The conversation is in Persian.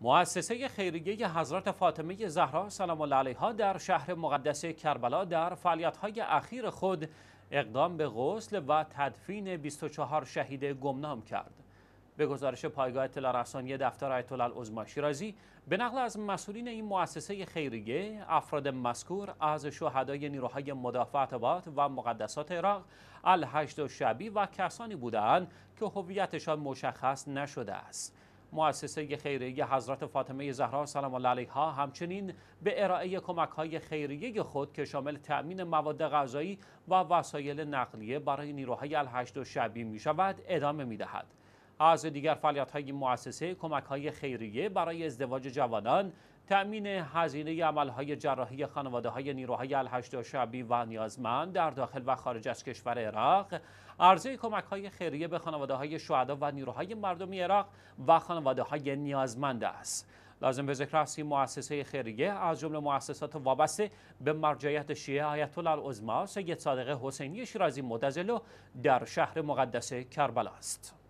مؤسسه خیریه حضرت فاطمه زهرا سلام الله علیها در شهر مقدس کربلا در فعالیت‌های اخیر خود اقدام به غسل و تدفین 24 شهید گمنام کرد. به گزارش پایگاه اطلاع رسانی دفتر آیت الله شیرازی به نقل از مسئولین این مؤسسه خیریه افراد مذکور از شهدای نیروهای مدافعت و مقدسات عراق الهشد شبی و کسانی بودند که هویتشان مشخص نشده است مؤسسه خیریه حضرت فاطمه زهرا سلام الله علیها همچنین به ارائه کمک های خیریه خود که شامل تأمین مواد غذایی و وسایل نقلیه برای نیروهای الهشد و شبی می شود ادامه می دهد. از دیگر فعالیت های مؤسسه کمک های خیریه برای ازدواج جوانان تأمین هزینه عملهای جراحی خانواده های نیروهای الهشت شعبی و نیازمند در داخل و خارج از کشور عراق عرضه کمک های خیریه به خانواده های شهدا و نیروهای مردمی عراق و خانواده های نیازمند است. لازم به ذکر است این مؤسسه خیریه از جمله مؤسسات وابسته به مرجعیت شیعه آیت الله العظما سید صادق حسینی شیرازی معتزله در شهر مقدس کربلا است.